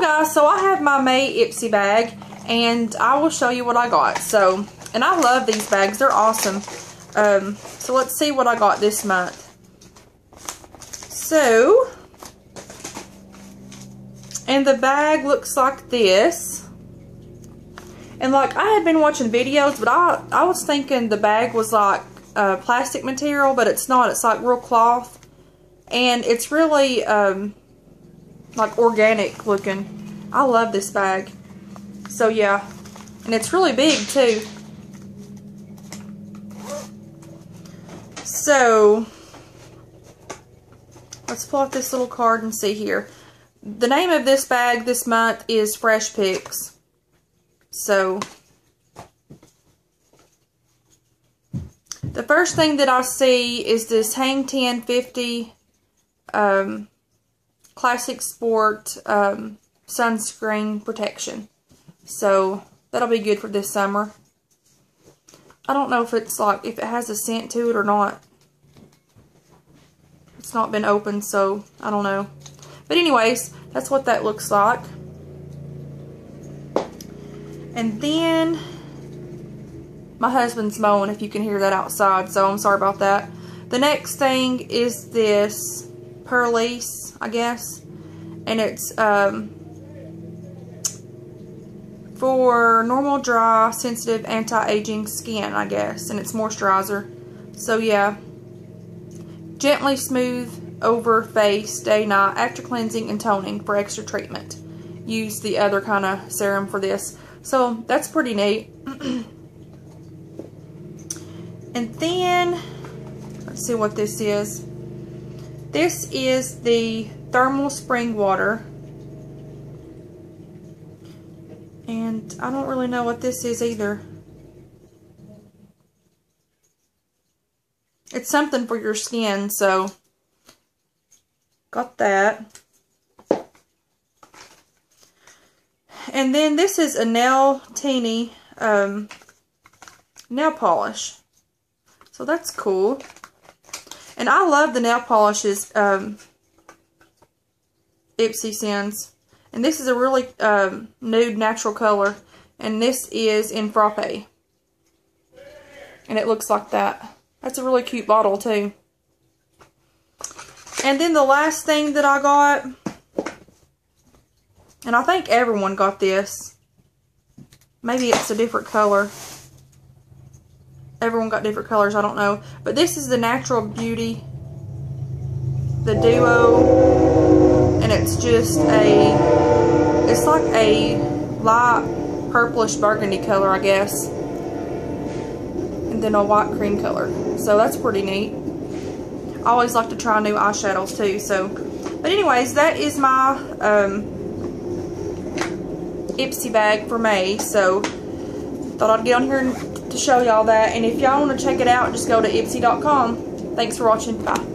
Guys, so I have my May Ipsy bag and I will show you what I got. So, and I love these bags, they're awesome. Um, so let's see what I got this month. So, and the bag looks like this. And like, I had been watching videos, but I, I was thinking the bag was like uh, plastic material, but it's not. It's like real cloth. And it's really, um, like organic looking. I love this bag. So yeah, and it's really big too. So, let's pull out this little card and see here. The name of this bag this month is Fresh Picks. So, the first thing that I see is this Hang 1050 um, Classic Sport um, sunscreen protection. So that'll be good for this summer. I don't know if it's like, if it has a scent to it or not. It's not been opened, so I don't know. But anyways, that's what that looks like. And then my husband's mowing if you can hear that outside, so I'm sorry about that. The next thing is this Purlisse, I guess. And it's um, for normal, dry, sensitive, anti-aging skin, I guess. And it's moisturizer. So, yeah. Gently smooth over face, day, night, after cleansing and toning for extra treatment. Use the other kind of serum for this. So, that's pretty neat. and then, let's see what this is. This is the thermal spring water. And I don't really know what this is either. It's something for your skin, so got that. And then this is a nail teeny um, nail polish. So that's cool. And I love the nail polishes um, Ipsy sends. And this is a really um, nude natural color. And this is in Frappe. And it looks like that. That's a really cute bottle too. And then the last thing that I got. And I think everyone got this. Maybe it's a different color everyone got different colors, I don't know. But this is the Natural Beauty, the Duo, and it's just a, it's like a light purplish burgundy color, I guess. And then a white cream color. So that's pretty neat. I always like to try new eyeshadows too, so. But anyways, that is my um, Ipsy bag for May, so thought I'd get on here and to show y'all that. And if y'all want to check it out, just go to Ipsy.com. Thanks for watching. Bye.